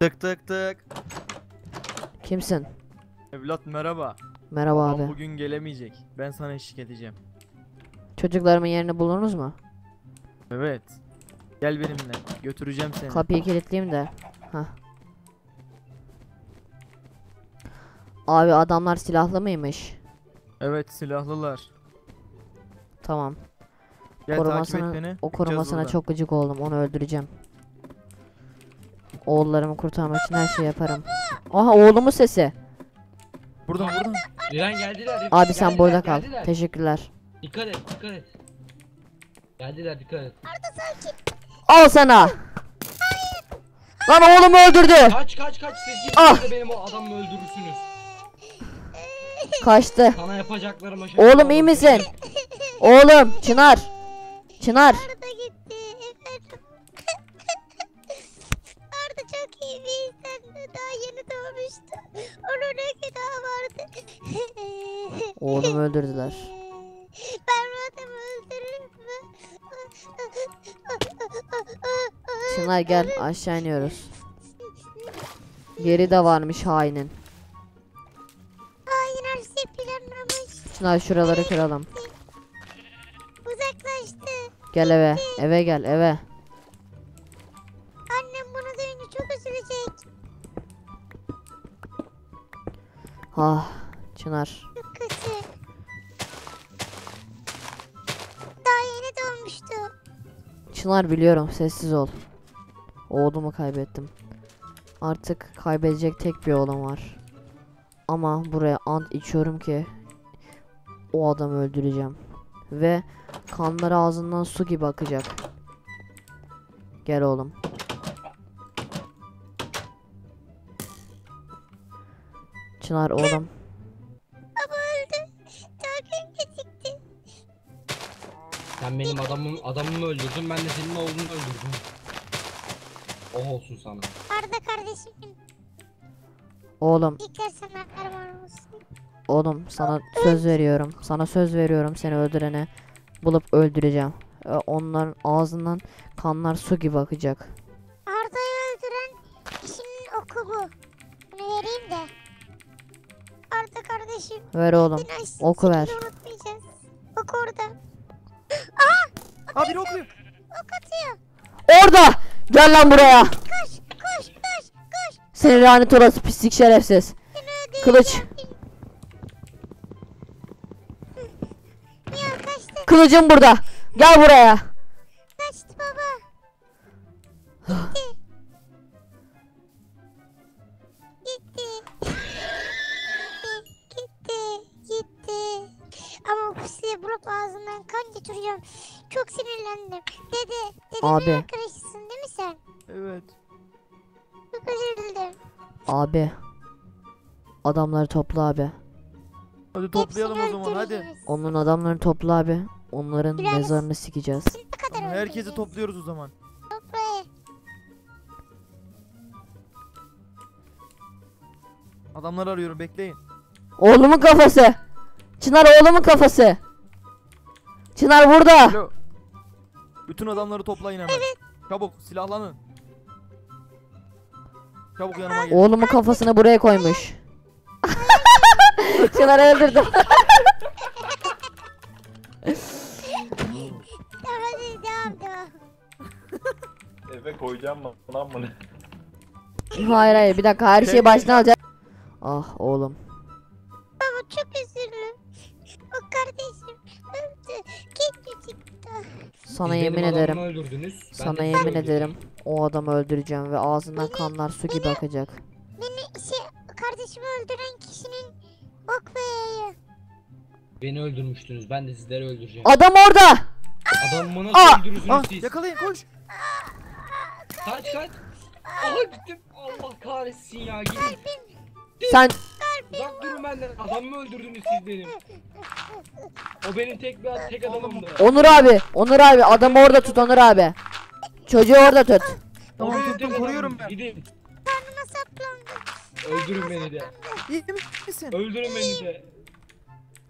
Tık tık tık. Kimsin? Evlat merhaba. Merhaba Babam abi. bugün gelemeyecek. Ben sana eşlik edeceğim. Çocuklarımın yerini bulunuz mu? Evet. Gel benimle. Götüreceğim seni. Kapıyı kilitleyeyim de. Hah. Abi adamlar silahlı mıymış? evet silahlılar. Tamam. Gel takip et korumasına, beni. o korumasına buradan. çok gıcık oldum. Onu öldüreceğim. Oğullarımı kurtarmak için her şeyi yaparım. Aha oğlumun sesi. Buradan buradan. Diren geldiler. Abi sen geldiler, burada kal. geldiler. Teşekkürler. Dikkat et, dikkat et. Geldiler, dikkat et. Al sana. Lan oğlumu öldürdü. Kaç kaç kaç siz Ah! gidin de benim o adamı öldürürsünüz. Kaçtı. Sana yapacaklarıma şey Oğlum iyi misin? Oğlum Çınar. Çınar. Doğmuştu. Onun ne günahı vardı. Oğlumu öldürdüler. Ben adamı öldürürüm mü? Çınar gel aşağı iniyoruz. Yeri de varmış hainin. Hain her şey planlamış. Çınar şuraları kıralım. Uzaklaştı. Gel eve. Eve gel eve. Ah Çınar. Kötü. Daha yeni doğmuştu. Çınar biliyorum sessiz ol. Oğlumu kaybettim. Artık kaybedecek tek bir oğlum var. Ama buraya ant içiyorum ki o adamı öldüreceğim. Ve kanları ağzından su gibi akacak. Gel oğlum. Çınar oğlum. Baba öldü. Gün gecikti. Sen benim adamım adamımı öldürdün, ben de senin oğlunu öldürdüm. Oh olsun sana. Arda kardeşim. Oğlum, İlkler sana armağan olsun. oğlum sana söz veriyorum. Sana söz veriyorum seni öldürene bulup öldüreceğim. Ve onların ağzından kanlar su gibi akacak. Arda'yı öldüren kişinin oku bu. Kardeşim. Ver oğlum. Seni aş- oku ver. Ok orada. Abi okuyor. Ok atıyor. Orada! Gel lan buraya. Koş koş koş koş. Seni lanet olası pislik şerefsiz. Kılıç. Ya kaçtı Kılıcım burada. Gel buraya. kaçtı baba. Abi. arkadaşısın değil mi sen? Evet. Çok özür dilerim. Abi. Adamları topla abi. Hadi toplayalım o Hepsini zaman hadi. öldüreceğiz. Onun adamlarını topla abi. Onların Biraz- mezarını sikeceğiz. Ne kadar Herkesi öldüreceğiz? topluyoruz o zaman. Toplayın. Adamları arıyorum bekleyin. Oğlumun kafası. Çınar oğlumun kafası. Çınar burada. Alo. Bütün adamları toplayın hemen. Çabuk silahlanın. Çabuk yanıma gel. Oğlumun kafasını buraya koymuş. Çınar öldürdüm. Tamam hadi devam devam. Eve koyacağım mı lan bunu? hayır hayır bir dakika her şeyi baştan alacağız. Ah oğlum. Baba çok üzüldüm. O kardeşim öldü. Daha. Sana Siz yemin benim ederim. öldürdünüz. ben Sana yemin öldürdüm. ederim. O adamı öldüreceğim ve ağzından kanlar su gibi akacak. Beni şey kardeşimi öldüren kişinin ok ve yayı. Beni öldürmüştünüz, ben de sizleri öldüreceğim. Adam orada. Adamımı Ah! nasıl öldürürsünüz siz? yakalayın koş. Kaç kaç. Aha gittim. Allah kahretsin ya gidin. Sen Uzak durun benden. Adamımı öldürdünüz siz benim. O benim tek bir tek adamımdı. Onur abi. Onur abi adamı orada tut Onur abi. Çocuğu orada tut. Tamam benim tuttum tek koruyorum ben. Gidin. Karnıma saplandı. Öldürün beni de. İyi misin? Öldürün beni de.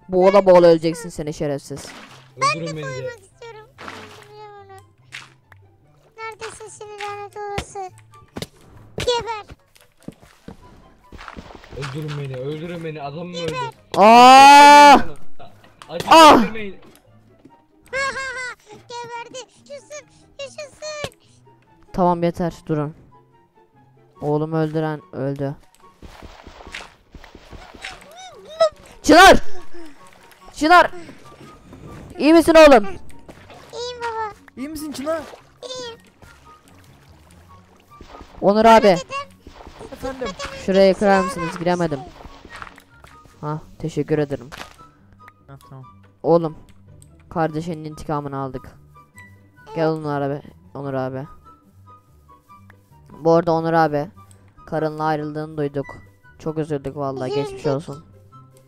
Boğula boğula öleceksin seni şerefsiz. Öldürün beni de. Uyumak istiyorum. Onu. Neredesin seni lanet olası? Geber. Öldürün beni, öldürün beni. Adamım öldü. Aa! Acı Ah! öldürmeyin. Geberdi. Yaşasın. Yaşasın. Tamam yeter durun. Oğlumu öldüren öldü. Çınar! Çınar! İyi misin oğlum? İyiyim baba. İyi misin Çınar? Onur abi Efendim. şuraya kırar mısınız? Giremedim. Ha teşekkür ederim. Ha, tamam. Oğlum kardeşinin intikamını aldık. Gel Onur abi. Onur abi. Bu arada Onur abi karınla ayrıldığını duyduk. Çok üzüldük vallahi geçmiş Üzüldük. olsun.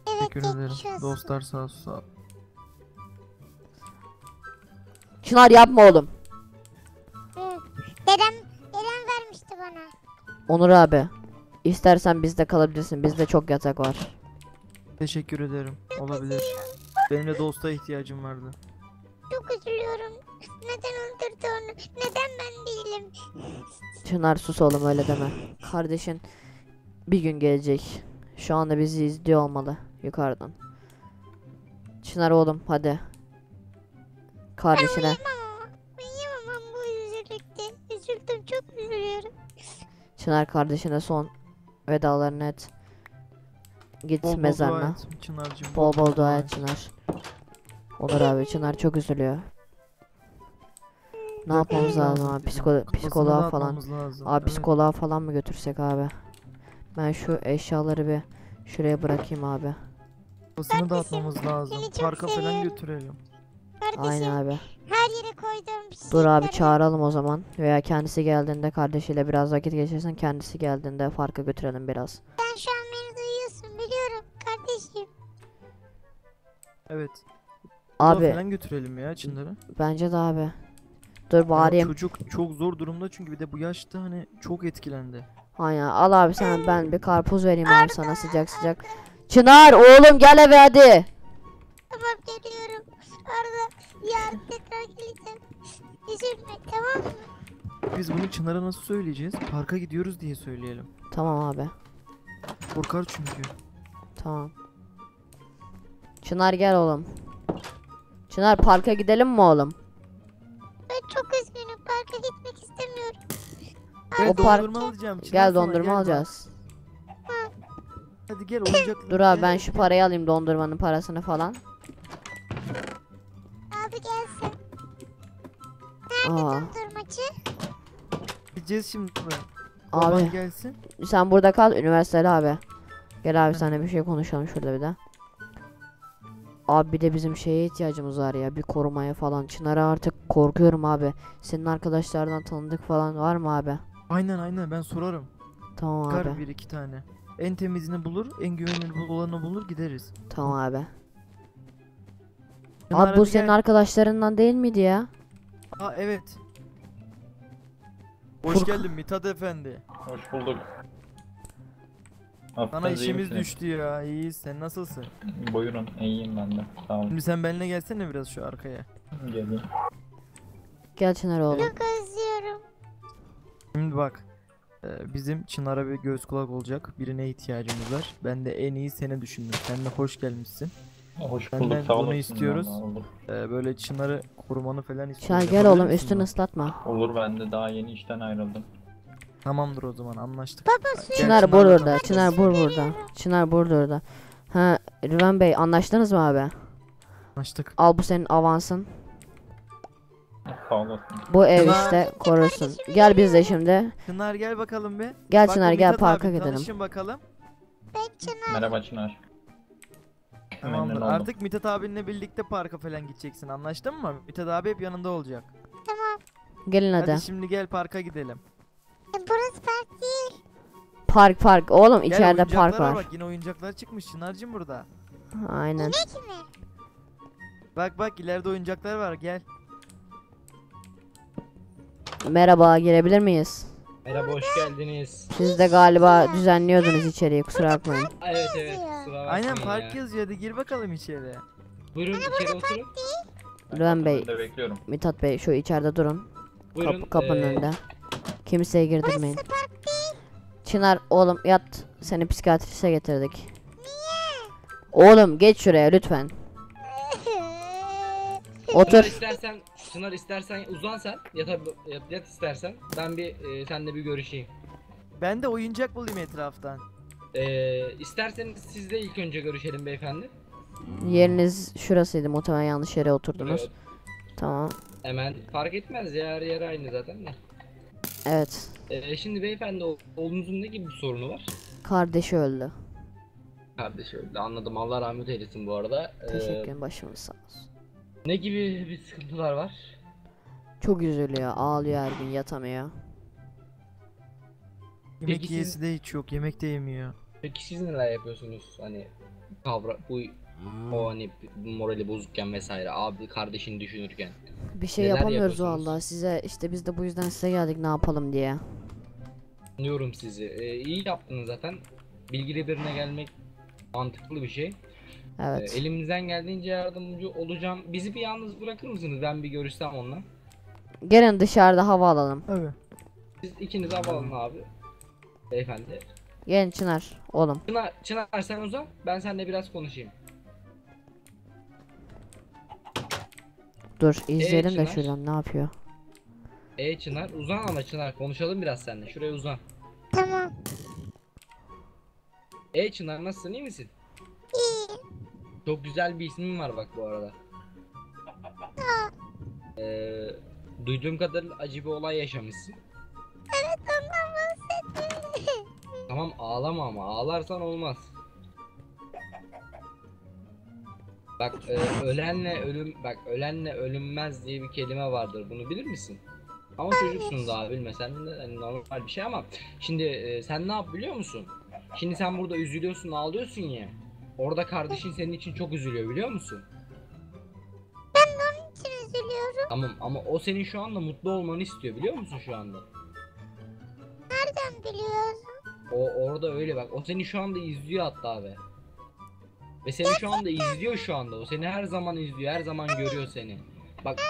Evet Teşekkür ederim. geçmiş olsun. Dostlar sağ olsun. Sağ. Çınar yapma oğlum. Hı. Dedem, dedem vermişti bana. Onur abi. İstersen bizde kalabilirsin. Bizde çok yatak var. Teşekkür ederim. Olabilir. Benim de dosta ihtiyacım vardı. Çok üzülüyorum. Neden öldürdü onu? Neden ben değilim? Çınar sus oğlum öyle deme. Kardeşin bir gün gelecek. Şu anda bizi izliyor olmalı yukarıdan. Çınar oğlum hadi. Kardeşine. Uyuyamam ama. Uyuyamam bu üzüldükte. Üzüldüm çok üzülüyorum. Çınar kardeşine son vedalarını et. Git Bol mezarına. Bol bol dua et Çınar. Olur abi Çınar çok üzülüyor. Ne yapmamız lazım abi? Psiko- psikoloğa falan. Abi psikoloğa falan mı götürsek abi? Ben şu eşyaları bir şuraya bırakayım abi. Kafasını dağıtmamız lazım. Parka falan götürelim. Kardeşim Aynen abi. her yere şey. Dur abi çağıralım o zaman. Veya kendisi geldiğinde kardeşiyle biraz vakit geçirsin. Kendisi geldiğinde farka götürelim biraz. Sen şu an beni duyuyorsun biliyorum kardeşim. Evet. Abi. Abi falan götürelim ya Çınar'ı. bence de abi. Dur bağırayım. Çocuk çok zor durumda çünkü bir de bu yaşta hani çok etkilendi. Aynen al abi sen ben bir karpuz vereyim abi sana sıcak sıcak. Çınar oğlum gel eve hadi. Tamam geliyorum. Arada yarın tekrar geleceğim. Üzülme tamam mı? Biz bunu Çınar'a nasıl söyleyeceğiz? Parka gidiyoruz diye söyleyelim. Tamam abi. Korkar çünkü. Tamam. Çınar gel oğlum. Çınar parka gidelim mi oğlum? Ben çok üzgünüm. Parka gitmek istemiyorum. Gel O park- dondurma alacağım. Çınar Gel sana, dondurma gel alacağız. Hadi gel oyuncakları. Dur abi ben şu parayı alayım dondurmanın parasını falan. Aa, Durmacı. Gideceğiz şimdi buraya. Baban abi gelsin. sen burada kal üniversiteli abi. Gel abi sana bir şey konuşalım şurada bir de. Abi bir de bizim şeye ihtiyacımız var ya bir korumaya falan. Çınar'a artık korkuyorum abi. Senin arkadaşlardan tanıdık falan var mı abi? Aynen aynen ben sorarım. Tamam Bakar abi. bir iki tane. En temizini bulur, en güvenilir olanı bulur gideriz. Tamam abi. Çınar, Abi bu senin gel. arkadaşlarından değil miydi ya? Aa evet. Hoş Furkan- geldin Mithat Efendi. Hoş bulduk. Sana iyi işimiz misiniz? düştü ya. İyiyiz. Sen nasılsın? Buyurun iyiyim ben de. Sağ olun. Şimdi sen benimle gelsene biraz şu arkaya. Gelin. Gel Çınar oğlum. Çok özlüyorum. Şimdi bak. e, Bizim Çınar'a bir göz kulak olacak. Birine ihtiyacımız var. Ben de en iyi seni düşündüm. Sen de hoş gelmişsin. Hoş bulduk sağ bunu istiyoruz. vallahi, Olur. E, Böyle Çınar'ı korumanı falan Çınar istiyorum. gel Yapabilir oğlum misin üstünü bunu? ıslatma. Olur ben de daha yeni işten ayrıldım. Tamamdır o zaman anlaştık. Baba Gel Çınar burada. tanış. Çınar bur burada. Çınar bur burada. Ha Rüven Bey anlaştınız mı abi? Anlaştık. Al bu senin avansın. Sağ olasın. Bu ev Çınar. işte korursun. Gel biz de şimdi. Çınar gel bakalım bir. Gel Bak, Çınar gel Mithat parka abi, gidelim. Tanışın bakalım. ben Çınar. Merhaba Çınar. Tamamdır. oldum. Artık Mithat abinle birlikte parka falan gideceksin. Anlaştın mı? Mithat abi hep yanında olacak. Tamam. Gelin hadi. Hadi şimdi gel parka gidelim. E, burası park değil. Park park. Oğlum Gel içeride park var. Bak yine oyuncaklar çıkmış Çınar'cım burada. Aynen. Ne ki mi? Bak bak ileride oyuncaklar var gel. Merhaba girebilir miyiz? Merhaba hoş geldiniz. Siz de galiba düzenliyordunuz içeriği kusura bakmayın. Evet evet kusura bakmayın Aynen ya. park yazıyor hadi gir bakalım içeri. Buyurun içeri oturun. Rüven Bey, Ben de bekliyorum. Mithat Bey şu içeride durun. Buyurun. Kapı, kapının ee, önünde. Kimseye girdirmeyin. Çınar oğlum yat. Seni psikiyatriste getirdik. Oğlum geç şuraya lütfen. Çınar Otur. istersen, Çınar istersen uzan sen. Yat, yat, yat istersen. Ben bir e, seninle bir görüşeyim. Ben de oyuncak bulayım etraftan. E, isterseniz siz de ilk önce görüşelim beyefendi. Yeriniz şurasıydı muhtemelen yanlış yere oturdunuz. Evet, Tamam. hemen fark etmez ya yer yer aynı zaten de. Evet. E, şimdi beyefendi oğlunuzun ne gibi bir sorunu var? Kardeşi öldü. Kardeş öldü anladım Allah rahmet eylesin bu arada. E, Teşekkür ederim başımız sağ olsun. Ne gibi bir sıkıntılar var? Çok üzülüyor. Ağlıyor her gün yatamıyor. Yemek Peki yiyesi siz- de hiç yok. Yemek de yemiyor. Peki siz neler yapıyorsunuz hani kavra bu o hani morali bozukken vesaire abi kardeşini düşünürken Bir şey Neler yapamıyoruz yapıyorsunuz? vallahi size işte biz de bu yüzden size geldik ne yapalım diye. Anlıyorum sizi. Ee, iyi yaptınız zaten. Bilgili birine gelmek mantıklı bir şey. Ee, Evet. elimizden geldiğince yardımcı olacağım. Bizi bir yalnız bırakır mısınız? Ben bir görüşsem onunla. Gelin dışarıda hava alalım. Abi. Siz ikiniz havalanın abi. Beyefendi. Gelin Çınar oğlum. Çınar, Çınar sen uzan. Ben seninle biraz konuşayım. Dur izleyelim de Çınar. şuradan ne yapıyor. E Çınar uzan ama Çınar konuşalım biraz seninle. Şuraya uzan. tamam. E Çınar nasılsın iyi misin? Çok güzel bir ismin var bak bu arada. Ee, duyduğum kadarıyla acı bir olay yaşamışsın. Evet ondan bahsettim. Tamam ağlama ama ağlarsan olmaz. Bak e, ölenle ölüm bak ölenle ölünmez diye bir kelime vardır. Bunu bilir misin? Ama çocuksun daha bilmesen de hani normal bir şey ama şimdi e, sen ne yap biliyor musun? Şimdi sen burada üzülüyorsun, ağlıyorsun ya. Orada kardeşin senin için çok üzülüyor biliyor musun? ben de onun için üzülüyorum. Tamam ama o senin şu anda mutlu olmanı istiyor biliyor musun şu anda? Nereden biliyorsun? O orada öyle bak. O seni şu anda izliyor hatta be. Ve seni şu anda izliyor şu anda. O seni her zaman izliyor. Her zaman görüyor seni. Bak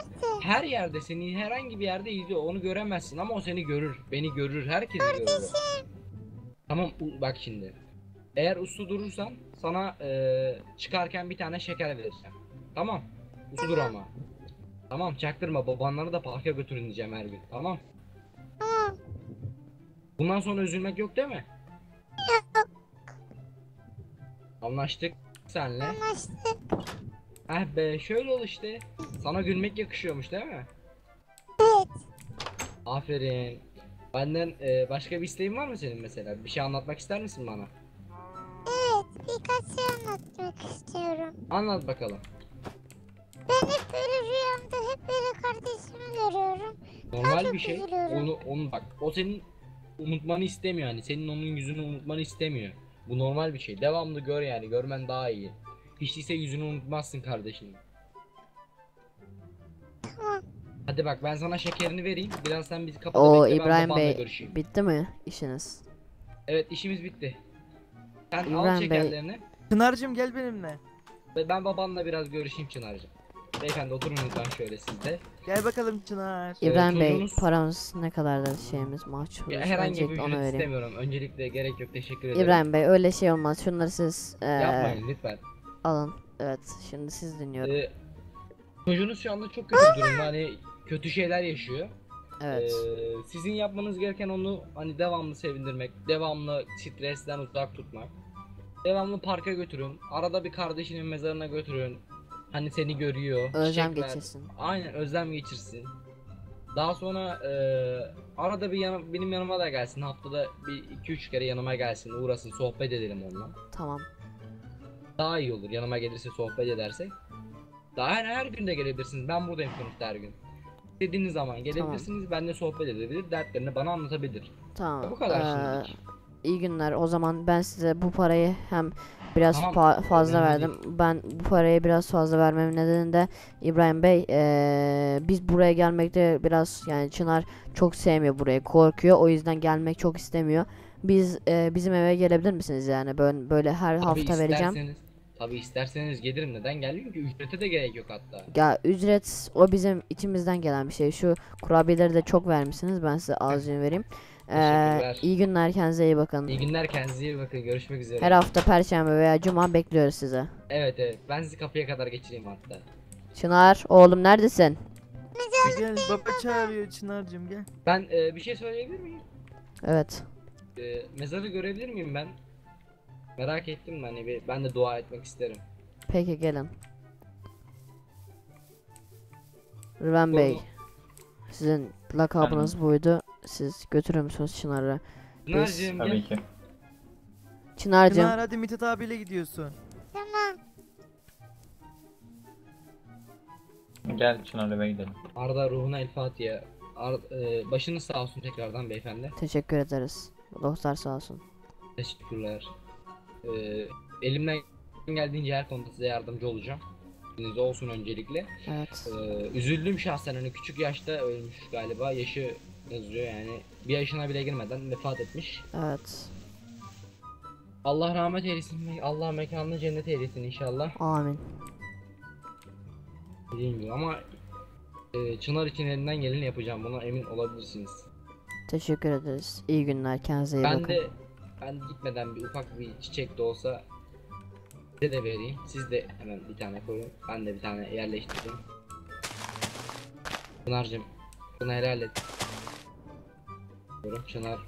her yerde seni herhangi bir yerde izliyor. Onu göremezsin ama o seni görür. Beni görür. Herkesi görür. Tamam bak şimdi. Eğer uslu durursan sana eee, çıkarken bir tane şeker vereceğim. Tamam. Uslu dur ama. Tamam çaktırma babanları da parka götürün diyeceğim her gün. Tamam. Tamam. Bundan sonra üzülmek yok değil mi? Anlaştık senle. Anlaştık. Eh be şöyle ol işte. Sana gülmek yakışıyormuş değil mi? Evet. Aferin. Benden e, başka bir isteğin var mı senin mesela? Bir şey anlatmak ister misin bana? Birkaç şey anlatmak istiyorum. Anlat bakalım. Ben hep böyle rüyamda hep böyle kardeşimi görüyorum. Normal bir şey. üzülüyorum. Onu onu bak. O senin unutmanı istemiyor hani. Senin onun yüzünü unutmanı istemiyor. Bu normal bir şey. Devamlı gör yani. Görmen daha iyi. Hiç değilse yüzünü unutmazsın kardeşinin. Tamam. Hadi bak ben sana şekerini vereyim. Biraz sen bizi kapıda O bekle ben İbrahim babanla Bey görüşeyim. bitti mi işiniz? Evet işimiz bitti. Sen al İbrahim Bey- şekerlerini. Çınar'cığım gel benimle. Ve ben babanla biraz görüşeyim Çınar'cığım. Beyefendi oturun lütfen şöyle sizde. Gel bakalım Çınar. İbrahim Bey çocuğunuz- paramız ne kadardır şeyimiz mahcup. Ya, herhangi bir Öncelikle onu ücret vereyim. istemiyorum. Öncelikle gerek yok. Teşekkür ederim. İbrahim Bey öyle şey olmaz. Şunları siz eee, Yapmayın lütfen. alın. Evet şimdi siz dinliyorum. Ee, çocuğunuz şu anda çok kötü durumda. Hani kötü şeyler yaşıyor. Evet. Ee, sizin yapmanız gereken onu hani devamlı sevindirmek, devamlı stresten uzak tutmak. Devamlı parka götürün. Arada bir kardeşinin mezarına götürün. Hani seni görüyor. Özlem çiçekler- geçirsin. Aynen özlem geçirsin. Daha sonra eee, arada bir yana, benim yanıma da gelsin. Haftada bir iki üç kere yanıma gelsin. Uğrasın sohbet edelim onunla. Tamam. Daha iyi olur yanıma gelirse sohbet edersek. Daha her, her gün de gelebilirsiniz. Ben buradayım sonuçta her gün. İstediğiniz zaman gelebilirsiniz. Benimle sohbet edebilir. Dertlerini bana anlatabilir. Tamam. Bu kadar Eee, şimdilik. iyi günler. O zaman ben size bu parayı hem biraz Tamam, fa- fazla önemli verdim. Ben bu parayı biraz fazla vermemin nedeni de İbrahim Bey eee, biz buraya gelmekte biraz yani Çınar çok sevmiyor burayı. Korkuyor. O yüzden gelmek çok istemiyor. Biz eee, bizim eve gelebilir misiniz yani böyle böyle her Tabii hafta vereceğim. Tabii isterseniz gelirim. Neden gelmiyorum ki? Ücrete de gerek yok hatta. Ya ücret o bizim içimizden gelen bir şey. Şu kurabiyeleri de çok vermişsiniz. Ben size ağzını vereyim. Ee, iyi günler kendinize iyi bakın. İyi günler kendinize iyi bakın. Görüşmek üzere. Her hafta perşembe veya cuma bekliyoruz sizi. Evet evet. Ben sizi kapıya kadar geçireyim hatta. Çınar oğlum neredesin? Gel baba çağırıyor Çınar'cığım gel. Ben e, bir şey söyleyebilir miyim? Evet. E, mezarı görebilir miyim ben? Merak ettim hani bir, ben de dua etmek isterim. Peki gelin. Rıven Bey, sizin lakabınız buydu. Siz götürür müsünüz Çınar'ı? Pınar'cığım Tabii gel. ki. Çınar'cığım Çınar hadi Mithat abiyle gidiyorsun. Tamam. Gel Çınar eve gidelim. Arda ruhuna el Fatiha. Ar- e, başınız sağ olsun tekrardan beyefendi. teşekkür ederiz. Doktor sağ olsun. Teşekkürler. E, elimden geldiğince her konuda size yardımcı olacağım. Bilginiz olsun öncelikle. Evet. Ee, üzüldüm şahsen hani küçük yaşta ölmüş galiba yaşı yazıyor yani bir yaşına bile girmeden vefat etmiş. Evet. Allah rahmet eylesin Allah mekanını cennet eylesin inşallah. Amin. Dediğim gibi ama e, Çınar için elinden geleni yapacağım buna emin olabilirsiniz. Teşekkür ederiz. İyi günler. Kendinize iyi Ben bakın. de ben gitmeden bir ufak bir çiçek de olsa size de vereyim. Siz de hemen bir tane koyun. Ben de bir tane yerleştireyim. Pınar'cığım bunu helal et. Çınar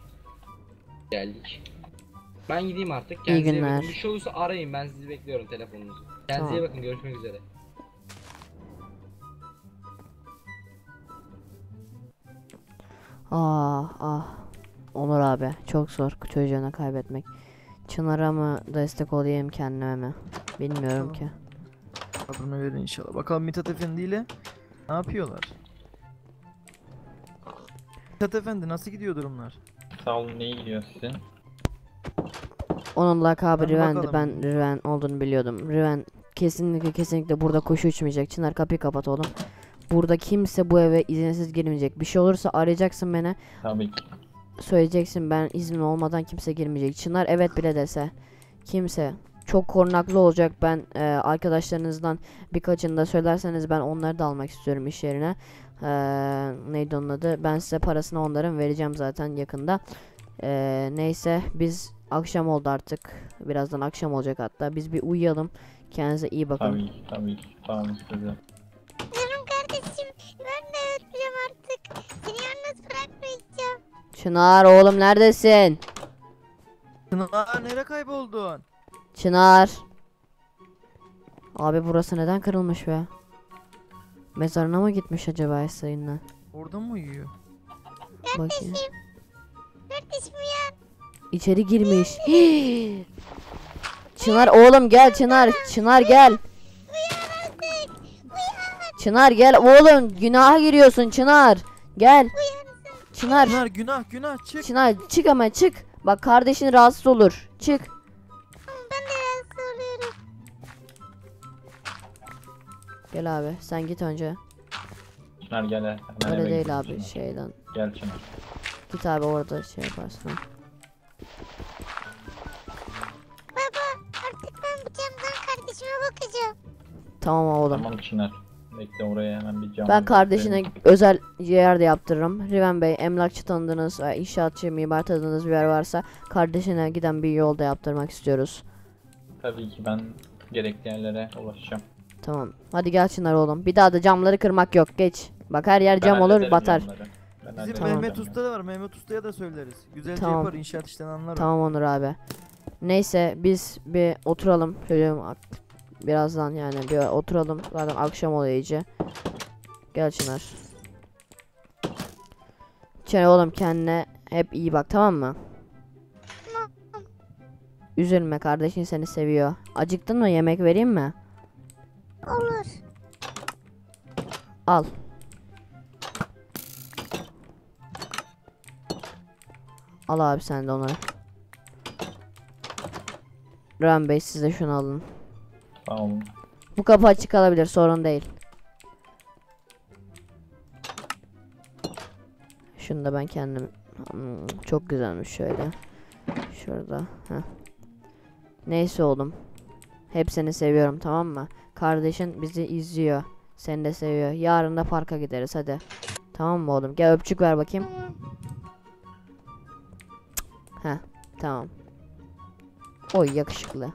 geldik. Ben gideyim artık. Kendinize iyi günler. bakın. Bir şey olursa arayın ben sizi bekliyorum telefonunuzu. Kendinize Tamam. bakın görüşmek üzere. Ah ah. Onur abi çok zor çocuğunu kaybetmek. Çınar'a mı destek olayım kendime mi? Bilmiyorum Tamam. ki. Sabrını verin inşallah. Bakalım Mithat Efendi ile ne yapıyorlar? Mithat Efendi nasıl gidiyor durumlar? Sağ olun iyi gidiyor sizin? Onun lakabı Riven'di. Ben Riven olduğunu biliyordum. Riven kesinlikle kesinlikle burada koşu uçmayacak. Çınar kapıyı kapat oğlum. Burada kimse bu eve izinsiz girmeyecek. Bir şey olursa arayacaksın beni. Tabii ki. Söyleyeceksin ben izin olmadan kimse girmeyecek. Çınar evet bile dese. Kimse. Çok korunaklı olacak. Ben e, arkadaşlarınızdan birkaçını da söylerseniz ben onları da almak istiyorum iş yerine. E, neydi onun adı? Ben size parasını onların vereceğim zaten yakında. E, neyse biz akşam oldu artık. Birazdan akşam olacak hatta. Biz bir uyuyalım. Kendinize iyi bakın. Tabii. Tabii ki. Çınar oğlum neredesin? Çınar nereye kayboldun? Çınar. Abi burası neden kırılmış be? Mezarına mı gitmiş acaba Esra'yla? Orada mı uyuyor? Bakayım. Kardeşim ya. İçeri girmiş. Çınar oğlum gel Çınar. Çınar gel. Çınar gel oğlum günaha giriyorsun Çınar. Gel. Çınar. Çınar günah günah çık. Çınar çık hemen çık. Bak kardeşin rahatsız olur. Çık. Ben de rahatsız oluyorum. Gel abi sen git önce. Çınar gel. Hemen Öyle eve değil abi Çınar. şeyden. Gel Çınar. Git abi orada şey yaparsın. Baba artık ben bu camdan kardeşime bakacağım. Tamam oğlum. Tamam Çınar. Bekle oraya hemen bir cam. Ben kardeşine özel yerde yaptırırım. Riven Bey, emlakçı tanıdığınız, e, inşaatçı, mimar tanıdığınız bir yer varsa kardeşine giden bir yolda yaptırmak istiyoruz. Tabii ki ben gerekli yerlere ulaşacağım. Tamam. Hadi gel Çınar oğlum. Bir daha da camları kırmak yok. Geç. Bak her yer Ben cam olur batar. camları. Ben Bizim hallederim Mehmet. Usta da var. Mehmet Usta'ya da söyleriz. Güzelce Tamam. yapar inşaat işten anlar o. Tamam Onur abi. Neyse biz bir oturalım. Ak- birazdan yani bir oturalım. Zaten akşam oluyor iyice. Gel Çınar. Çınar oğlum kendine hep iyi bak tamam mı? Üzülme kardeşin seni seviyor. Acıktın mı yemek vereyim mi? Olur. Al. Al abi sen de onları. Ram Bey siz de şunu alın. Olun. Bu kapı açık kalabilir sorun değil. Şunu da ben kendim Hmm, çok güzelmiş şöyle. Şurada. Heh. Neyse oğlum. Hepsini seviyorum tamam mı? Kardeşin bizi izliyor. Seni de seviyor. Yarın da parka gideriz hadi. Tamam mı oğlum? Gel öpücük ver bakayım. Tamam. Heh tamam. Oy yakışıklı.